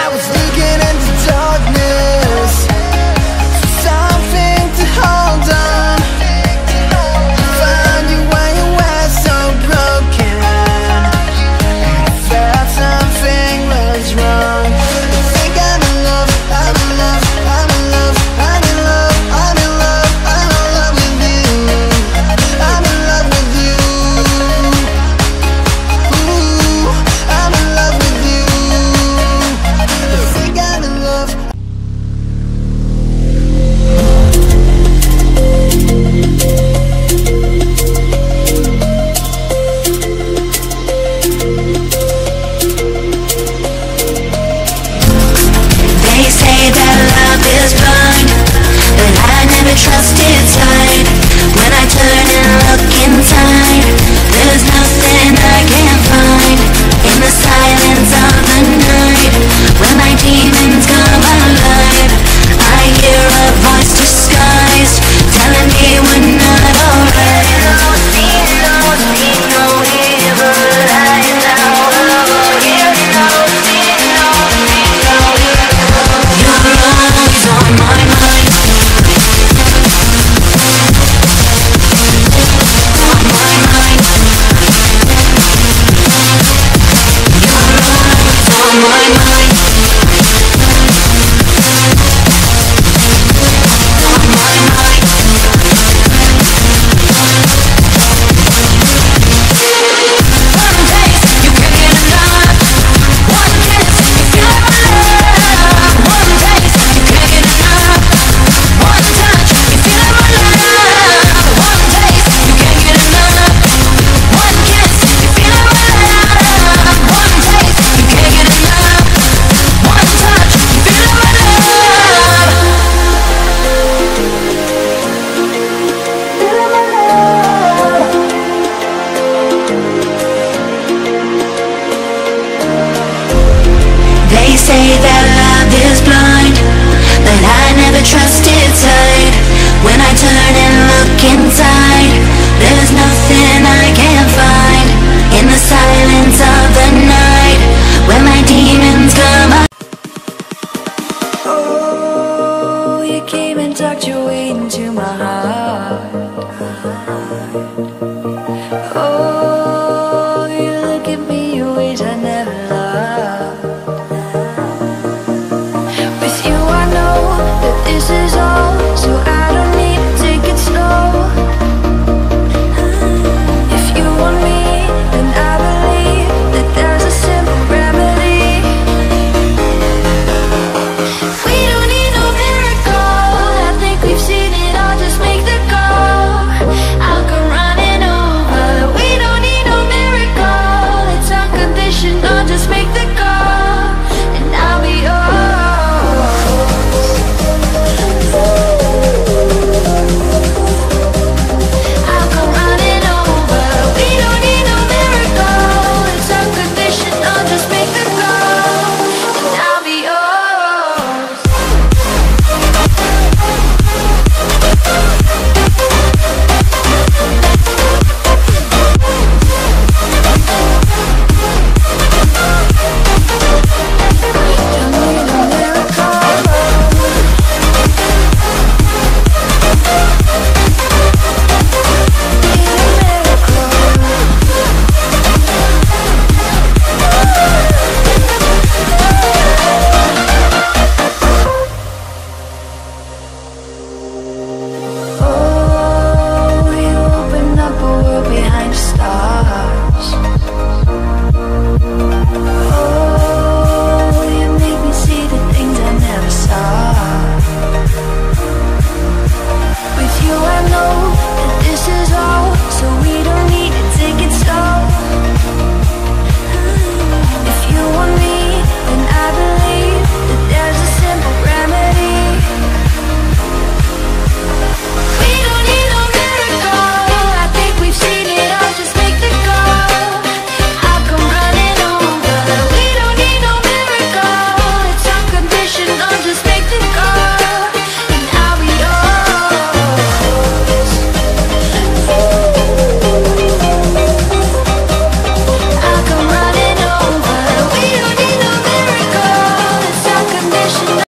I was my mind say that love is blind but I never trusted time